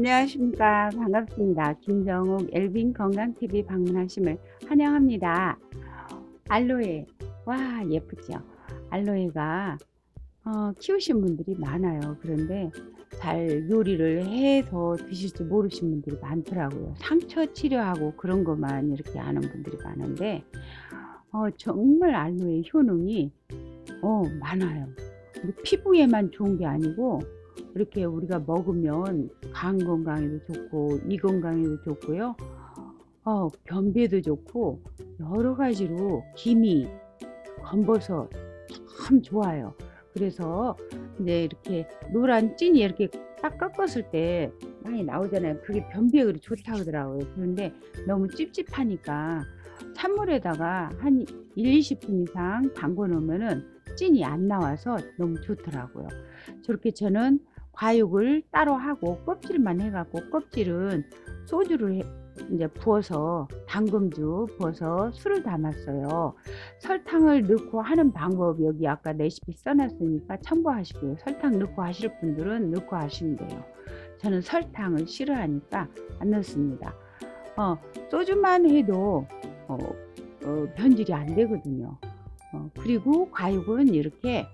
안녕하십니까. 반갑습니다. 김정욱 엘빈 건강TV 방문하심을 환영합니다. 알로에. 와, 예쁘죠? 알로에가 어, 키우신 분들이 많아요. 그런데 잘 요리를 해서 드실지 모르시는 분들이 많더라고요. 상처 치료하고 그런 것만 이렇게 아는 분들이 많은데 어, 정말 알로에 효능이 어, 많아요. 피부에만 좋은 게 아니고 이렇게 우리가 먹으면 간 건강에도 좋고 이 건강에도 좋고요. 어, 변비에도 좋고 여러 가지로 기미, 검버섯 참 좋아요. 그래서 이제 이렇게 노란 찐이 이렇게 딱 꺾었을 때 많이 나오잖아요. 그게 변비에 그리 좋다 그러더라고요. 그런데 너무 찝찝하니까 찬물에다가 한 1, 20분 이상 담궈 놓으면은 찐이 안 나와서 너무 좋더라고요. 저렇게 저는 과육을 따로 하고 껍질만 해갖고 껍질은 소주를 해, 이제 부어서 당금주 부어서 술을 담았어요. 설탕을 넣고 하는 방법 여기 아까 레시피 써놨으니까 참고하시고요. 설탕 넣고 하실 분들은 넣고 하시면 돼요. 저는 설탕을 싫어하니까 안 넣습니다. 어, 소주만 해도 어, 어, 변질이 안 되거든요. 어, 그리고 과육은 이렇게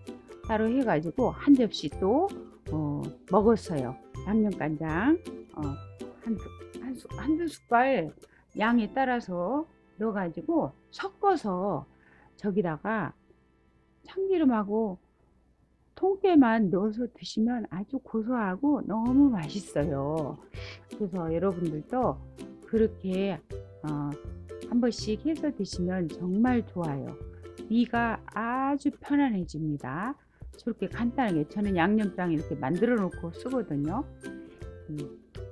따로 해가지고 한 접시 또 어, 먹었어요. 양념간장 어, 한, 한, 수, 한두 숟갈 양에 따라서 넣어가지고 섞어서 저기다가 참기름하고 통깨만 넣어서 드시면 아주 고소하고 너무 맛있어요. 그래서 여러분들도 그렇게 어, 한 번씩 해서 드시면 정말 좋아요. 위가 아주 편안해집니다. 저렇게 간단하게 저는 양념장 이렇게 만들어 놓고 쓰거든요. 음,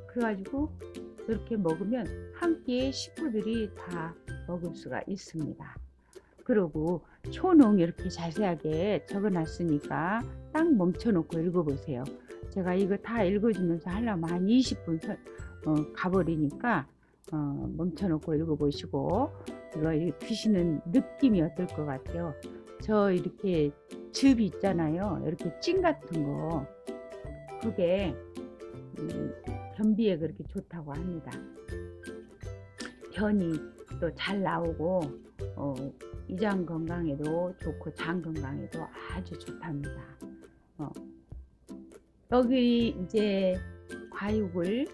그래가지고 이렇게 먹으면 한 끼에 식구들이 다 먹을 수가 있습니다. 그리고 효능 이렇게 자세하게 적어 놨으니까 딱 멈춰 놓고 읽어보세요. 제가 이거 다 읽어주면서 하려면 한 20분 어, 가버리니까 어, 멈춰 놓고 읽어보시고 이거 드시는 느낌이 어떨 것 같아요. 저 이렇게 즙 있잖아요. 이렇게 찜 같은 거. 그게 음, 변비에 그렇게 좋다고 합니다. 변이 또 잘 나오고 어, 이장 건강에도 좋고 장 건강에도 아주 좋답니다. 어. 여기 이제 과육을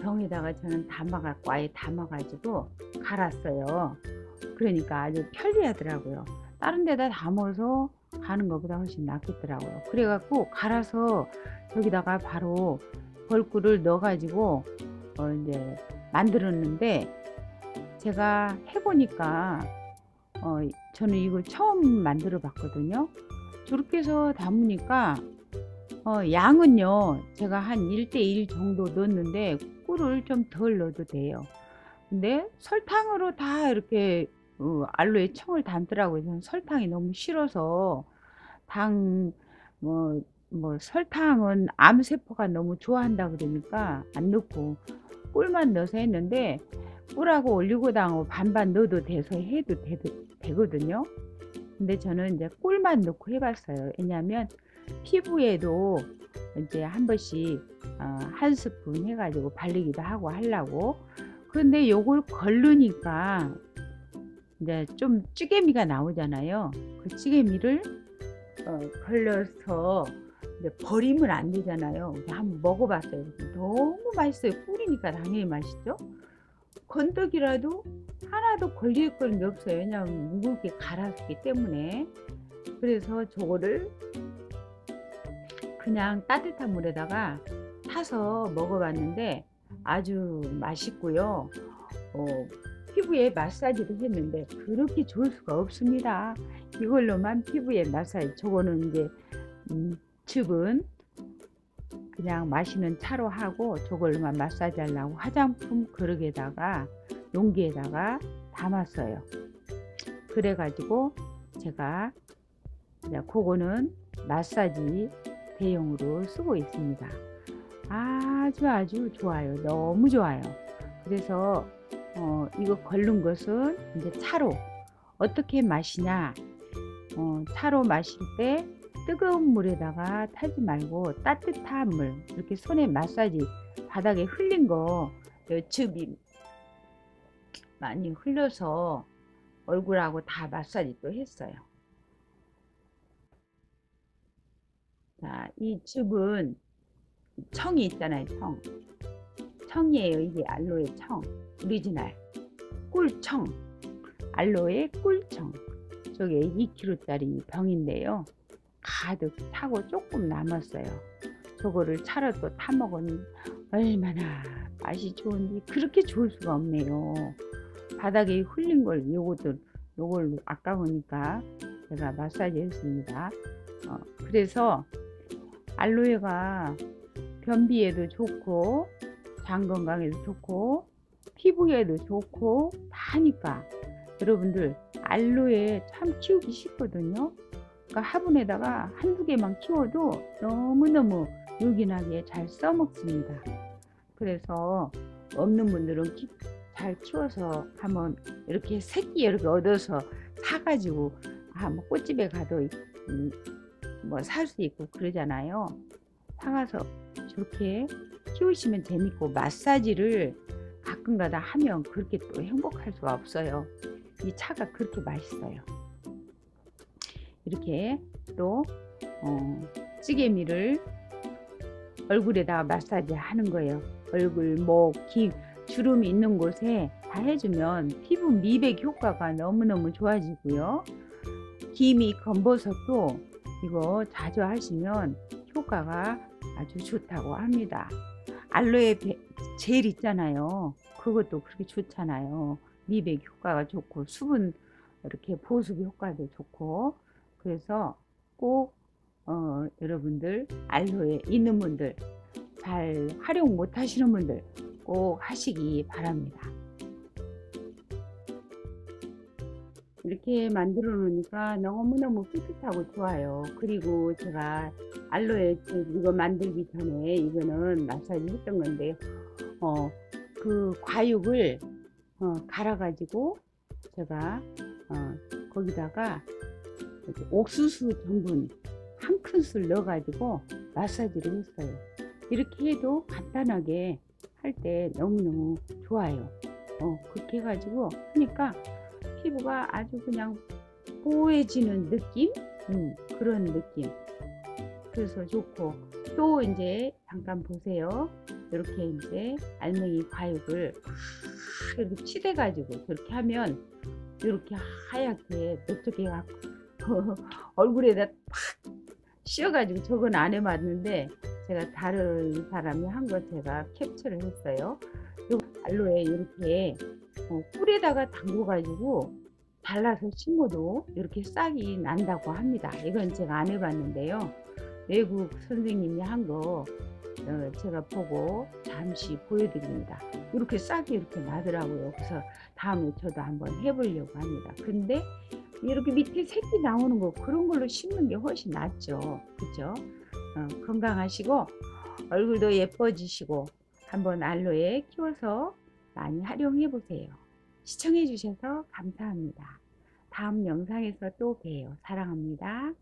병에다가 저는 담아갖고 아예 담아가지고 갈았어요. 그러니까 아주 편리하더라고요. 다른 데다 담아서 가는 것보다 훨씬 낫겠더라고요. 그래갖고 갈아서 저기다가 바로 벌꿀을 넣어가지고 어 이제 만들었는데 제가 해보니까 어 저는 이걸 처음 만들어 봤거든요. 저렇게 해서 담으니까 어 양은요 제가 한 1대1 정도 넣었는데 꿀을 좀 덜 넣어도 돼요. 근데 설탕으로 다 이렇게 어, 알로에 청을 담더라고요. 설탕이 너무 싫어서 당, 뭐, 뭐, 설탕은 암세포가 너무 좋아한다 그러니까 안 넣고 꿀만 넣어서 했는데 꿀하고 올리고당하고 반반 넣어도 돼서 해도 되, 되거든요. 근데 저는 이제 꿀만 넣고 해봤어요. 왜냐하면 피부에도 이제 한 번씩 어, 한 스푼 해가지고 발리기도 하고 하려고. 그런데 요걸 걸르니까 이제 좀 찌개미가 나오잖아요. 그 찌개미를 어, 걸려서 버리면 안 되잖아요. 한번 먹어봤어요. 너무 맛있어요. 꿀이니까 당연히 맛있죠. 건더기라도 하나도 걸릴 건 없어요. 왜냐하면 무겁게 갈았기 때문에. 그래서 저거를 그냥 따뜻한 물에다가 타서 먹어봤는데 아주 맛있고요. 어, 피부에 마사지를 했는데 그렇게 좋을 수가 없습니다. 이걸로만 피부에 마사지. 저거는 이제 음, 즙은 그냥 마시는 차로 하고 저걸로만 마사지 하려고 화장품 그릇에다가 용기에다가 담았어요. 그래가지고 제가 그거는 마사지 대용으로 쓰고 있습니다. 아주 아주 좋아요. 너무 좋아요. 그래서 어, 이거 걸른 것은 이제 차로 어떻게 마시냐 어, 차로 마실 때 뜨거운 물에다가 타지 말고 따뜻한 물 이렇게 손에 마사지 바닥에 흘린 거 여즙이 많이 흘려서 얼굴하고 다 마사지 또 했어요. 자, 이 즙은 청이 있잖아요, 청. 청이에요, 이게 알로에 청. 오리지널. 꿀청. 알로에 꿀청. 저게 2kg짜리 병인데요. 가득 차고 조금 남았어요. 저거를 차로 또 타먹으니 얼마나 맛이 좋은지 그렇게 좋을 수가 없네요. 바닥에 흘린 걸 요것도 요걸 아까우니까 제가 마사지 했습니다. 어, 그래서 알로에가 변비에도 좋고 장 건강에도 좋고 피부에도 좋고 다 하니까 여러분들 알로에 참 키우기 쉽거든요. 그러니까 화분에다가 한두 개만 키워도 너무너무 요긴하게 잘 써먹습니다. 그래서 없는 분들은 키, 잘 키워서 한번 이렇게 새끼 이렇게 얻어서 사가지고 아, 뭐 꽃집에 가도 음, 뭐살 수 있고 그러잖아요. 사가서 저렇게 키우시면 재밌고 마사지를 가끔가다 하면 그렇게 또 행복할 수가 없어요. 이 차가 그렇게 맛있어요. 이렇게 또 어, 찌개미를 얼굴에다가 마사지 하는 거예요. 얼굴, 목, 귀, 주름이 있는 곳에 다 해주면 피부 미백 효과가 너무너무 좋아지고요. 기미 검버섯도 이거 자주 하시면 효과가 아주 좋다고 합니다. 알로에 젤 있잖아요. 그것도 그렇게 좋잖아요. 미백 효과가 좋고 수분 이렇게 보습 효과도 좋고 그래서 꼭 어, 여러분들 알로에 있는 분들 잘 활용 못 하시는 분들 꼭 하시기 바랍니다. 이렇게 만들어 놓으니까 너무너무 깨끗하고 좋아요. 그리고 제가 알로에 이거 만들기 전에 이거는 마사지 했던 건데, 어, 그 과육을 어, 갈아가지고 제가 어, 거기다가 옥수수 전분 한 큰술 넣어가지고 마사지를 했어요. 이렇게 해도 간단하게 할 때 너무너무 좋아요. 어, 그렇게 해가지고 하니까 피부가 아주 그냥 뽀해지는 느낌? 음, 그런 느낌. 그래서 좋고 또 이제 잠깐 보세요. 이렇게 이제 알맹이 과육을 이렇게 치대 가지고 그렇게 하면 이렇게 하얗게 넓적해 갖고 얼굴에다 팍 씌워가지고 저건 안 해봤는데 제가 다른 사람이 한 거 제가 캡처를 했어요. 요 알로에 이렇게 어, 꿀에다가 담궈가지고 잘라서 심어도 이렇게 싹이 난다고 합니다. 이건 제가 안 해봤는데요. 외국 선생님이 한거 어, 제가 보고 잠시 보여드립니다. 이렇게 싹이 이렇게 나더라고요. 그래서 다음에 저도 한번 해보려고 합니다. 근데 이렇게 밑에 새끼 나오는 거 그런 걸로 심는 게 훨씬 낫죠. 그죠? 어, 건강하시고 얼굴도 예뻐지시고 한번 알로에 키워서 많이 활용해 보세요. 시청해 주셔서 감사합니다. 다음 영상에서 또 봬요. 사랑합니다.